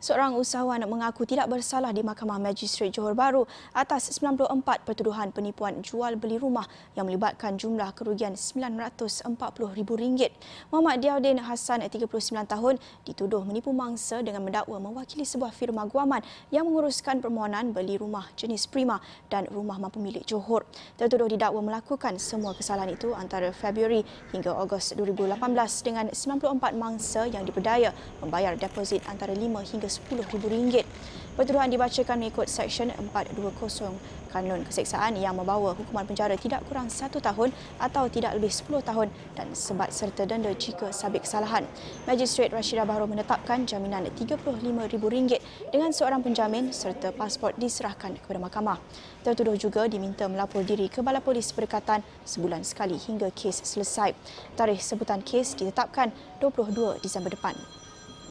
Seorang usahawan mengaku tidak bersalah di Mahkamah Magistrate Johor Bahru atas 94 pertuduhan penipuan jual beli rumah yang melibatkan jumlah kerugian RM940,000. Muhammad Diaudin Hassan, 39 tahun, dituduh menipu mangsa dengan mendakwa mewakili sebuah firma guaman yang menguruskan permohonan beli rumah jenis prima dan rumah mampu milik Johor. Tertuduh didakwa melakukan semua kesalahan itu antara Februari hingga Ogos 2018 dengan 94 mangsa yang diperdaya membayar deposit antara 5 hingga RM10,000. Pertuduhan dibacakan mengikut Seksyen 420 Kanun Keseksaan yang membawa hukuman penjara tidak kurang satu tahun atau tidak lebih 10 tahun dan sebat serta denda jika sabit kesalahan. Magistrate Rashidah Bahru menetapkan jaminan RM35,000 dengan seorang penjamin serta pasport diserahkan kepada mahkamah. Tertuduh juga diminta melapor diri ke Balai Polis Berdekatan sebulan sekali hingga kes selesai. Tarikh sebutan kes ditetapkan 22 Disember depan.